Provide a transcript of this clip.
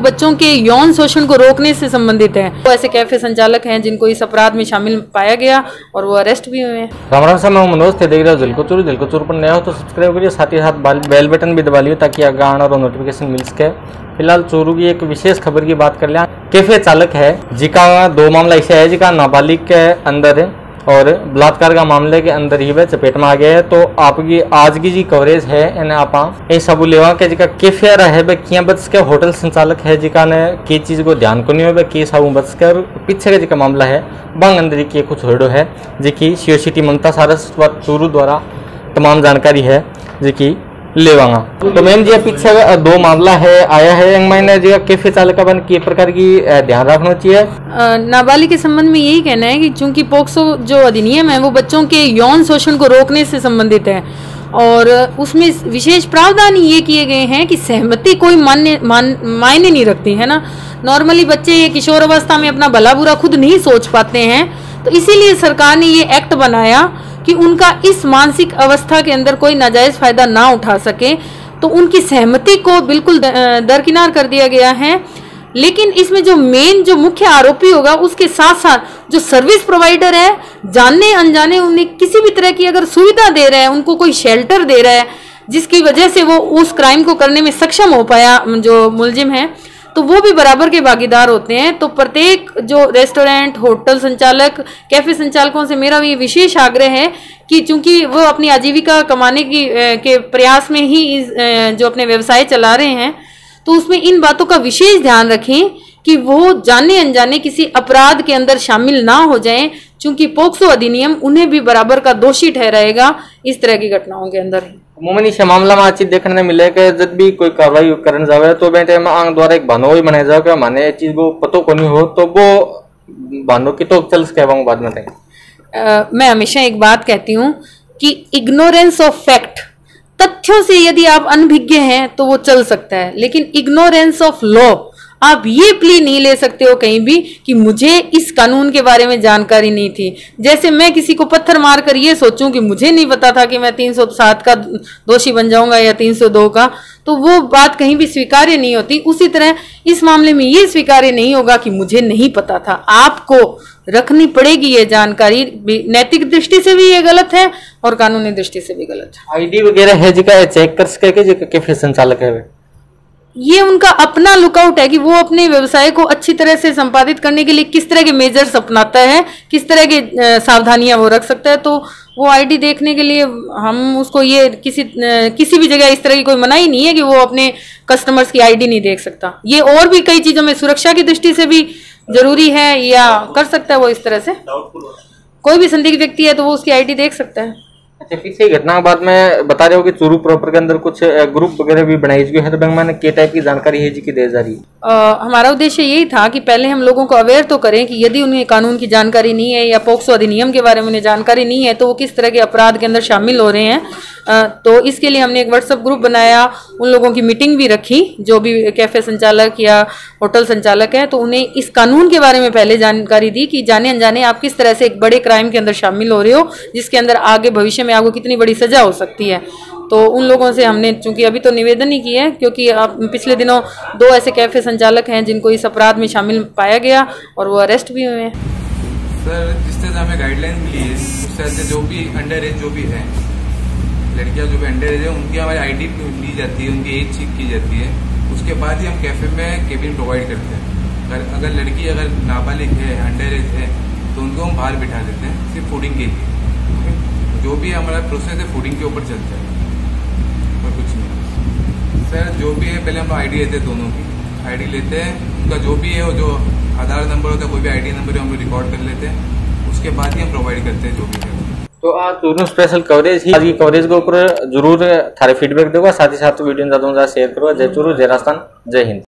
बच्चों के यौन शोषण को रोकने से संबंधित है। वो ऐसे कैफ़े संचालक हैं जिनको इस अपराध में शामिल पाया गया और वो अरेस्ट भी हुए हैं। राम राम मनोज थे देख रहे हो दिलकुचूर दिलकुचूर पर नया हो तो सब्सक्राइब करिए, साथ ही साथ बाल- बेल बटन भी दबा लियो ताकि आगे आने और नोटिफिकेशन मिल सके। फ़िलहाल चोरू की एक विशेष खबर की बात कर लिया कैफ़े चालक है, जिका दो मामला ऐसे है जिका नाबालिग के अंदर है। और बलात्कार का मामले के अंदर ही वह चपेट में आ गया है। तो आपकी आज की जी कवरेज है इन्हें आप ये सब लेवा के जिका कैफ़े रहा है, वह किया बच के होटल संचालक है जिका ने की चीज़ को ध्यान को नहीं हो, वह की साबू बच के और पीछे का जिका मामला है। बंग अंदर की कुछ होड़ो है, जिकी सीओ सिटी ममता सारस्वत चूरू द्वारा तमाम जानकारी है, जिकी लेवांगा। तो मैम जी पीछे दो मामला है, आया है एक महीने जी कैफ़े चालक बन की प्रकार की ध्यान रखना चाहिए? नाबालिग के संबंध में यही कहना है कि चूँकि पोक्सो जो अधिनियम है, वो बच्चों के यौन शोषण को रोकने से संबंधित है। और उसमें विशेष प्रावधान ये किए गए हैं कि सहमति कोई मान्य, मान, मायने नहीं रखती, है ना? नॉर्मली बच्चे ये किशोर अवस्था में अपना भला बुरा खुद नहीं सोच पाते हैं। तो इसीलिए सरकार ने ये एक्ट बनाया कि उनका इस मानसिक अवस्था के अंदर कोई नाजायज फ़ायदा ना उठा सके तो उनकी सहमति को बिल्कुल दरकिनार कर दिया गया है। लेकिन इसमें जो मेन जो मुख्य आरोपी होगा, उसके साथ साथ जो सर्विस प्रोवाइडर है, जानने अनजाने उन्हें किसी भी तरह की अगर सुविधा दे रहा है, उनको कोई शेल्टर दे रहा है, जिसकी वजह से वो उस क्राइम को करने में सक्षम हो पाया, जो मुलजिम है तो वो भी बराबर के भागीदार होते हैं। तो प्रत्येक जो रेस्टोरेंट, होटल संचालक, कैफ़े संचालकों से मेरा ये विशेष आग्रह है कि चूँकि वो अपनी आजीविका कमाने की के प्रयास में ही जो अपने व्यवसाय चला रहे हैं तो उसमें इन बातों का विशेष ध्यान रखें कि वो जाने अनजाने किसी अपराध के अंदर शामिल ना हो जाएँ क्योंकि पोक्सो अधिनियम उन्हें भी बराबर का दोषी ठहराएगा इस तरह की घटनाओं के अंदर अमूमन इस मामला में आज चीज़ देखने मिले कि जब भी कोई कार्रवाई करने जावे तो बेटे में आंग द्वारा एक भानो ही बनाया जाए कि माने ये चीज़ को पतो को नहीं हो तो वो भानो की तो चल सके बाद में अ, मैं हमेशा एक बात कहती हूँ कि इग्नोरेंस ऑफ़ फैक्ट तथ्यों से यदि आप अनभिज्ञ हैं तो वो चल सकता है लेकिन इग्नोरेंस ऑफ़ लॉ आप ये प्ली नहीं ले सकते हो कहीं भी कि मुझे इस कानून के बारे में जानकारी नहीं थी। जैसे मैं किसी को पत्थर मार कर ये सोचूं कि मुझे नहीं पता था कि मैं 307 का दोषी बन जाऊँगा या 302 का तो वो बात कहीं भी स्वीकार्य नहीं होती। उसी तरह इस मामले में ये स्वीकार्य नहीं होगा कि मुझे नहीं पता था। आपको रखनी पड़ेगी ये जानकारी। नैतिक दृष्टि से भी ये गलत है और कानूनी दृष्टि से भी गलत है। आईडी वगैरह है जिका चेक कर सके कैफ़े संचालक है ये उनका अपना लुकआउट है कि वो अपने व्यवसाय को अच्छी तरह से संपादित करने के लिए किस तरह के मेजर्स अपनाता है किस तरह के सावधानियाँ वो रख सकता है। तो वो आईडी देखने के लिए हम उसको ये किसी किसी भी जगह इस तरह की कोई मनाही नहीं है कि वो अपने कस्टमर्स की आईडी नहीं देख सकता। ये और भी कई चीज़ों में सुरक्षा की दृष्टि से भी ज़रूरी है या कर सकता है वो इस तरह से। कोई भी संदिग्ध व्यक्ति है तो वो उसकी आईडी देख सकता है। अच्छा फिर पीछे घटना के बाद में बता रहे हो कि चूरू प्रॉपर के अंदर कुछ ग्रुप वगैरह भी बनाई गई है? तो बैंक मैंने के टाइप की जानकारी है जी की दे जा रही अ, हमारा उद्देश्य यही था कि पहले हम लोगों को अवेयर तो करें कि यदि उन्हें कानून की जानकारी नहीं है या पोक्सो अधिनियम के बारे में उन्हें जानकारी नहीं है तो वो किस तरह के अपराध के अंदर शामिल हो रहे हैं। तो इसके लिए हमने एक व्हाट्सअप ग्रुप बनाया, उन लोगों की मीटिंग भी रखी, जो भी कैफ़े संचालक या होटल संचालक हैं तो उन्हें इस कानून के बारे में पहले जानकारी दी कि जाने अनजाने आप किस तरह से एक बड़े क्राइम के अंदर शामिल हो रहे हो, जिसके अंदर आगे भविष्य में आपको कितनी बड़ी सजा हो सकती है। तो उन लोगों से हमने, चूँकि अभी तो निवेदन ही किया है, क्योंकि आप, पिछले दिनों दो ऐसे कैफ़े संचालक हैं, जिनको इस अपराध में शामिल पाया गया, और वो अरेस्ट भी हुए हैं। सर, जिस तरह हमें गाइडलाइन मिली है उस तरह से जो भी अंडर एज जो भी है लड़कियाँ जो भी अंडर एज है, उनकी हमारी आईडी ली जाती है, उनकी एज चेक की जाती है। उसके बाद ही हम कैफ़े में केबिन प्रोवाइड करते हैं। अगर अगर लड़की अगर नाबालिग है अंडर एज है तो उनको हम बाहर बिठा देते हैं, सिर्फ़ फूडिंग के लिए। जो भी हमारा प्रोसेस है फूडिंग के ऊपर चलता है। और कुछ नहीं। सर जो भी है, पहले हम आईडी लेते हैं दोनों की। आईडी लेते हैं, उनका जो भी है जो आधार नंबर होता है कोई भी आईडी नंबर हम रिकॉर्ड कर लेते हैं। उसके बाद ही हम प्रोवाइड करते हैं जो भी है। तो आज दोनों स्पेशल कवरेज ही आज की कवरेज के ऊपर ज़रूर थारे फीडबैक देगा, साथ ही साथ वीडियो ज़्यादा से शेयर करो। जय चूरू, जय राजस्थान, जय हिंद।